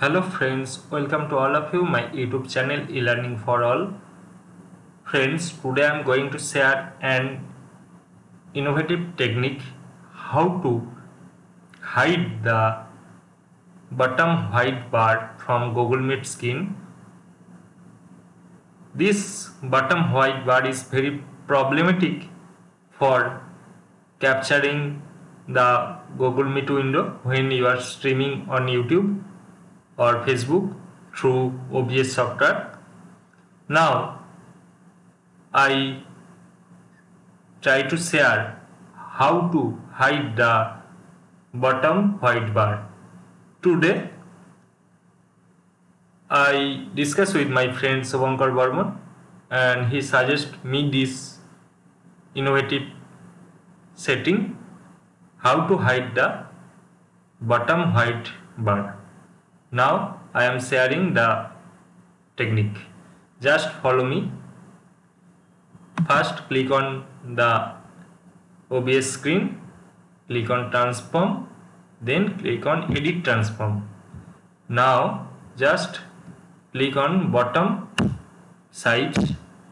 Hello friends, welcome to all of you my YouTube channel e-learning for all. Friends, today I am going to share an innovative technique how to hide the bottom white bar from Google Meet screen. This bottom white bar is very problematic for capturing the Google Meet window when you are streaming on YouTube or Facebook through OBS software. Now I try to share how to hide the bottom white bar. Today I discuss with my friend Subankar Barman and he suggests me this innovative setting how to hide the bottom white bar. Now I am sharing the technique. Just follow me. First click on the OBS screen, click on transform, then click on edit transform. Now just click on bottom side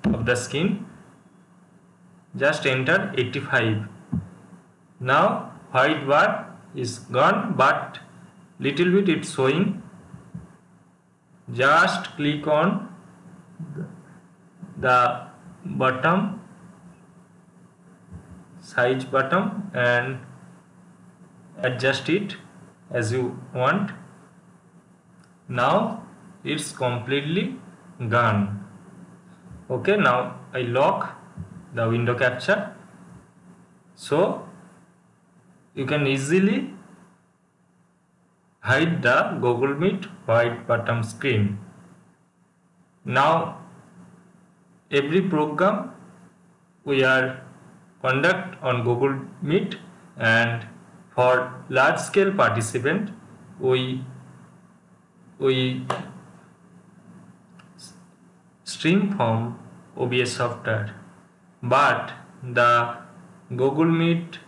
of the skin. Just enter 85. Now white bar is gone but little bit it's showing just click on the bottom size button and adjust it as you want. Now it's completely gone. Okay now I lock the window capture. So you can easily hide the Google Meet white bottom screen. Now every program we are conduct on Google Meet and for large scale participant we we stream from OBS software but the Google Meet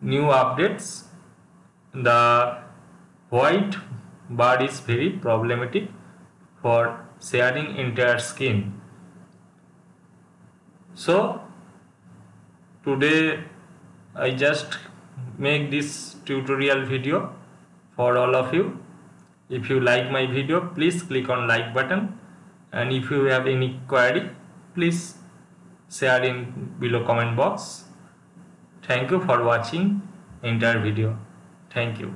new updates the white bar is very problematic for sharing entire skin. So today I just make this tutorial video for all of you. If you like my video please click on like button. And if you have any query please share in below comment box. Thank you for watching entire video. Thank you